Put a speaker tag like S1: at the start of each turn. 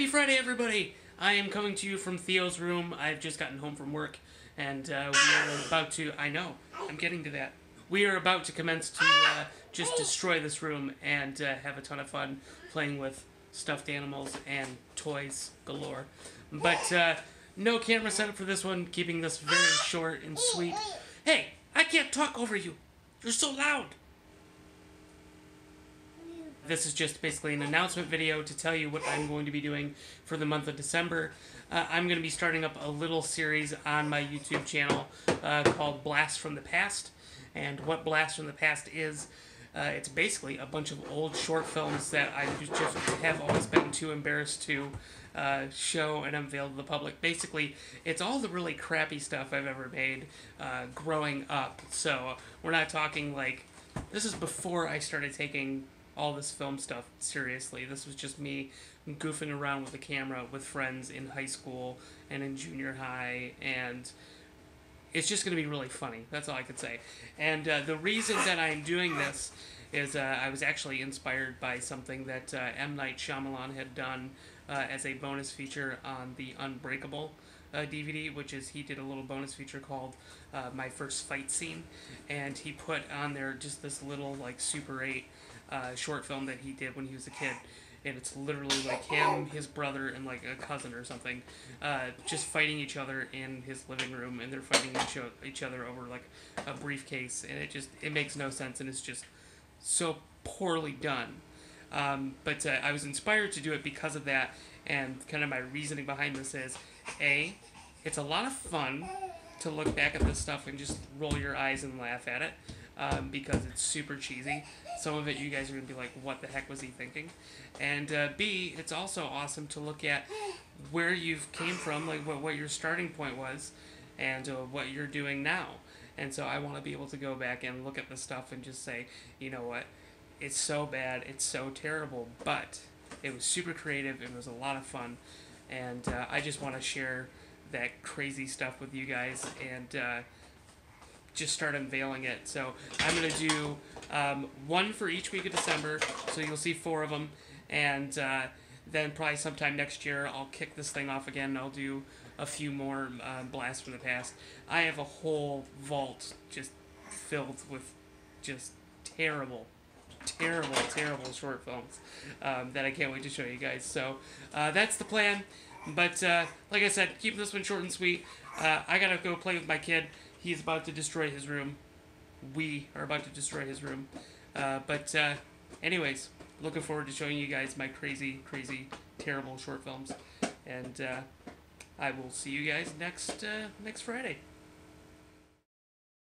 S1: Happy Friday, everybody! I am coming to you from Theo's room. I've just gotten home from work, and uh, we are about to. I know, I'm getting to that. We are about to commence to uh, just destroy this room and uh, have a ton of fun playing with stuffed animals and toys galore. But uh, no camera setup for this one, keeping this very short and sweet. Hey, I can't talk over you. You're so loud. This is just basically an announcement video to tell you what I'm going to be doing for the month of December. Uh, I'm going to be starting up a little series on my YouTube channel uh, called Blast from the Past. And what Blast from the Past is, uh, it's basically a bunch of old short films that I just have always been too embarrassed to uh, show and unveil to the public. Basically, it's all the really crappy stuff I've ever made uh, growing up. So we're not talking like this is before I started taking all this film stuff seriously. This was just me goofing around with the camera with friends in high school and in junior high, and it's just going to be really funny. That's all I could say. And uh, the reason that I'm doing this is uh, I was actually inspired by something that uh, M. Night Shyamalan had done uh, as a bonus feature on the Unbreakable. Uh, DVD, which is he did a little bonus feature called uh, "My First Fight Scene," and he put on there just this little like Super 8 uh, short film that he did when he was a kid. And it's literally like him, his brother, and like a cousin or something, uh, just fighting each other in his living room, and they're fighting each, o- each other over like a briefcase, and it just it makes no sense, and it's just so poorly done. Um, but uh, I was inspired to do it because of that, and kind of my reasoning behind this is, a, it's a lot of fun to look back at this stuff and just roll your eyes and laugh at it um, because it's super cheesy. Some of it you guys are going to be like, what the heck was he thinking? And uh, B, it's also awesome to look at where you've came from, like what, what your starting point was, and uh, what you're doing now. And so I want to be able to go back and look at the stuff and just say, you know what, it's so bad, it's so terrible, but it was super creative, it was a lot of fun, and uh, I just want to share that crazy stuff with you guys and uh, just start unveiling it. So I'm gonna do um, one for each week of December, so you'll see four of them, and uh, then probably sometime next year I'll kick this thing off again. and I'll do a few more uh, blasts from the past. I have a whole vault just filled with just terrible, terrible, terrible short films um, that I can't wait to show you guys. So uh, that's the plan. But uh, like I said, keep this one short and sweet. Uh, I gotta go play with my kid. He's about to destroy his room. We are about to destroy his room. Uh, but uh, anyways, looking forward to showing you guys my crazy, crazy, terrible short films. And uh, I will see you guys next uh, next Friday.